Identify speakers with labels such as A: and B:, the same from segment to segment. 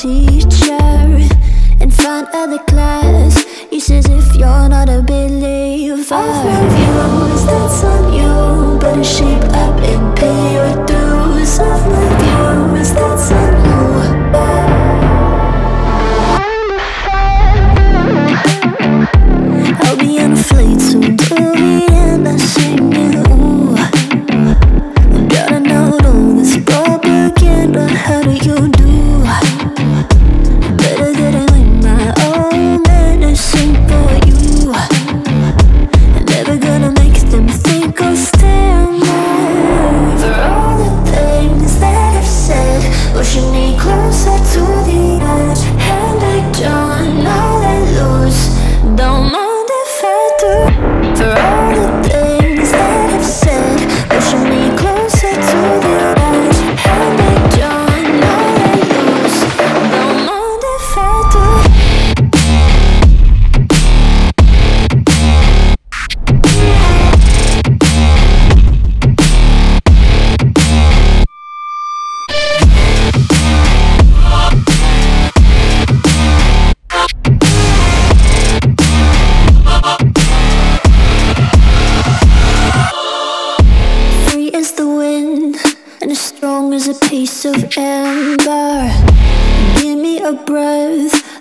A: teacher in front of the class. He says if you're not a believer, I've reviewed that's on you, but a shape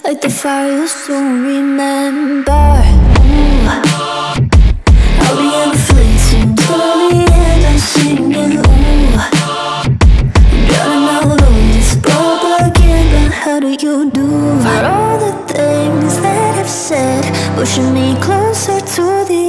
A: Like the fire you'll soon remember Ooh. I'll be on the fleets until the end I'm singing ooh Drowning all alone, just broke again But how do you do? For all the things that I've said Pushing me closer to the